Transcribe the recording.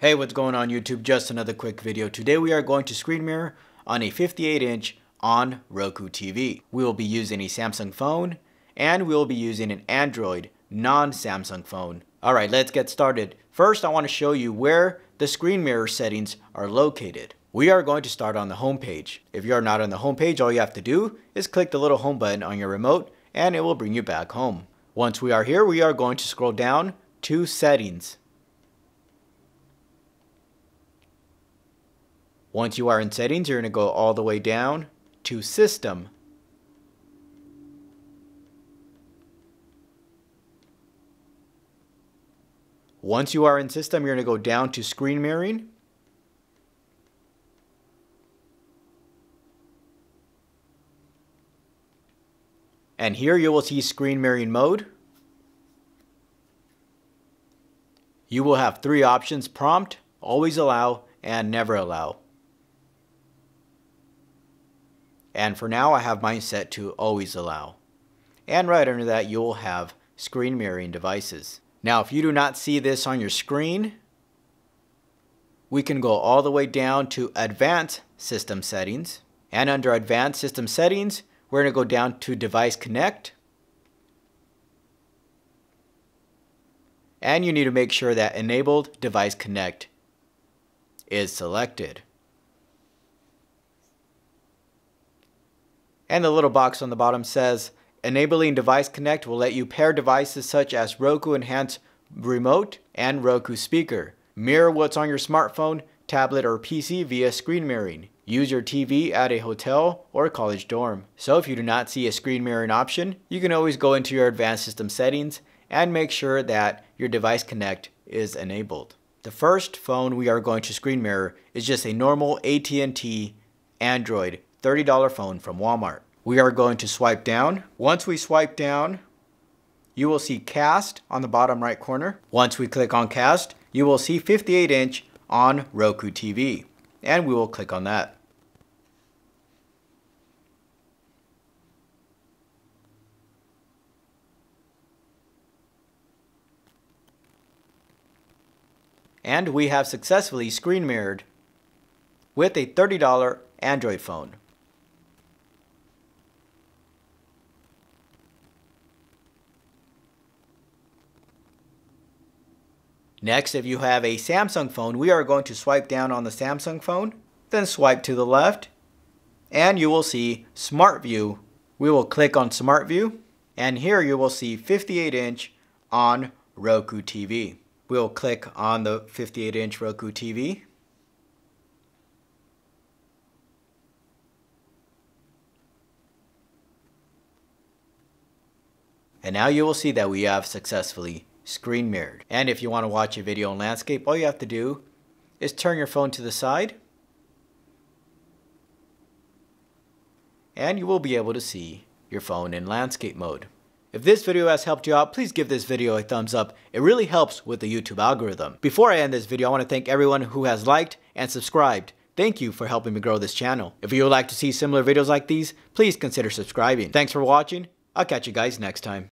Hey, what's going on YouTube? Just another quick video. Today we are going to screen mirror on a 58 inch onn Roku TV. We will be using a Samsung phone and we will be using an Android non-Samsung phone. Alright, let's get started. First, I want to show you where the screen mirror settings are located. We are going to start on the home page. If you are not on the home page, all you have to do is click the little home button on your remote and it will bring you back home. Once we are here, we are going to scroll down to settings. Once you are in settings, you're going to go all the way down to system. Once you are in system, you're going to go down to screen mirroring. And here you will see screen mirroring mode. You will have three options, prompt, always allow, and never allow. And for now, I have mine set to always allow. And right under that, you will have screen mirroring devices. Now, if you do not see this on your screen, we can go all the way down to advanced system settings. And under advanced system settings, we're going to go down to device connect. And you need to make sure that enabled device connect is selected. And the little box on the bottom says, Enabling Device Connect will let you pair devices such as Roku Enhance Remote and Roku Speaker. Mirror what's on your smartphone, tablet, or PC via screen mirroring. Use your TV at a hotel or college dorm. So if you do not see a screen mirroring option, you can always go into your advanced system settings and make sure that your device connect is enabled. The first phone we are going to screen mirror is just a normal AT&T Android $30 phone from Walmart. We are going to swipe down. Once we swipe down, you will see cast on the bottom right corner. Once we click on cast, you will see 58 inch onn Roku TV. And we will click on that. And we have successfully screen mirrored with a $30 Android phone. Next, if you have a Samsung phone, we are going to swipe down on the Samsung phone, then swipe to the left, and you will see Smart View. We will click on Smart View, and here you will see 58 inch onn Roku TV. We'll click on the 58 inch Roku TV. And now you will see that we have successfully screen mirrored. And if you want to watch a video in landscape, all you have to do is turn your phone to the side and you will be able to see your phone in landscape mode. If this video has helped you out, please give this video a thumbs up. It really helps with the YouTube algorithm. Before I end this video, I want to thank everyone who has liked and subscribed. Thank you for helping me grow this channel. If you would like to see similar videos like these, please consider subscribing. Thanks for watching. I'll catch you guys next time.